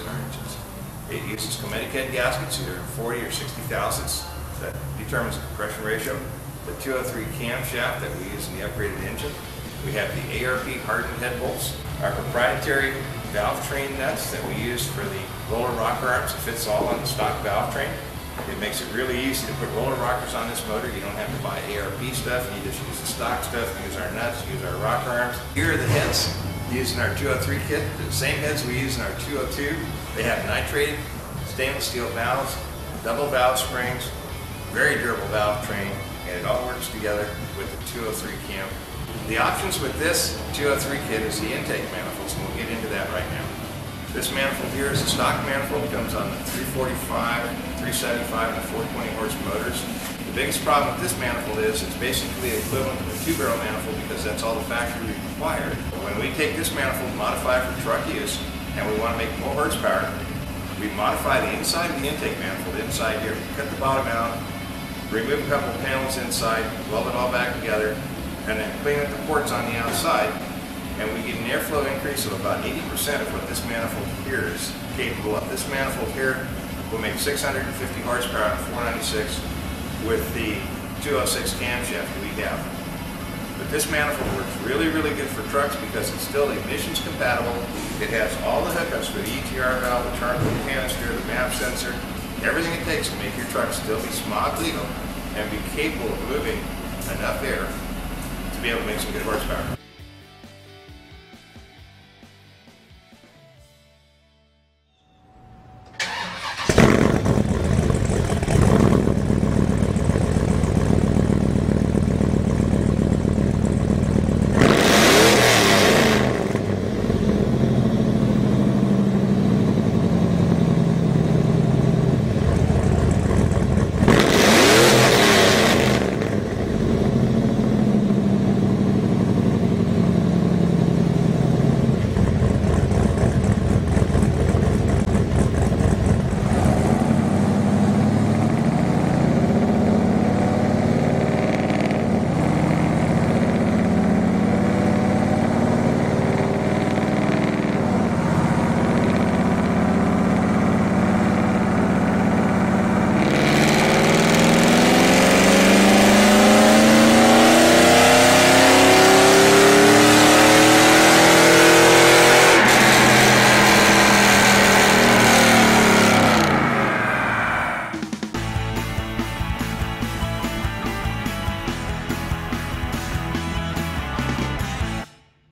in our engines. It uses Cometic head gaskets, either 40 or 60 thousandths. That determines the compression ratio. The 203 camshaft that we use in the upgraded engine. We have the ARP hardened head bolts. Our proprietary valve train nuts that we use for the roller rocker arms. It fits all on the stock valve train. It makes it really easy to put roller rockers on this motor. You don't have to buy ARP stuff. You just use the stock stuff, use our nuts, use our rocker arms. Here are the heads used in our 203 kit. The same heads we use in our 202. They have nitrated stainless steel valves, double valve springs, very durable valve train, and it all works together with the 203 cam. The options with this 203 kit is the intake manifolds, and we'll get into that right now. This manifold here is a stock manifold. Comes on the 345, 375, and the 420 horse motors. The biggest problem with this manifold is it's basically equivalent to a two-barrel manifold because that's all the factory required. When we take this manifold, modify it for truck use, and we want to make more horsepower, we modify the inside of the intake manifold inside here, cut the bottom out, remove a couple of panels inside, weld it all back together, and then clean up the ports on the outside, and we get an airflow increase of about 80% of what this manifold here is capable of. This manifold here will make 650 horsepower on 496 with the 206 camshaft we have. But this manifold works really, really good for trucks because it's still emissions compatible. It has all the hookups for the EGR valve, the charcoal canister, the MAP sensor, everything it takes to make your truck still be smog legal and be capable of moving enough air to be able to make some good horsepower.